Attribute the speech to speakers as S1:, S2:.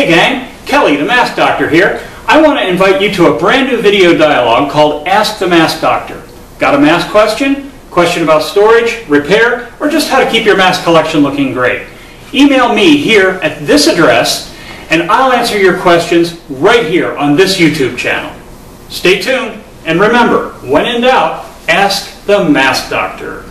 S1: Hey gang, Kelly the Mask Doctor here. I want to invite you to a brand new video dialogue called Ask the Mask Doctor. Got a mask question? Question about storage, repair, or just how to keep your mask collection looking great? Email me here at this address and I'll answer your questions right here on this YouTube channel. Stay tuned and remember, when in doubt, ask the Mask Doctor.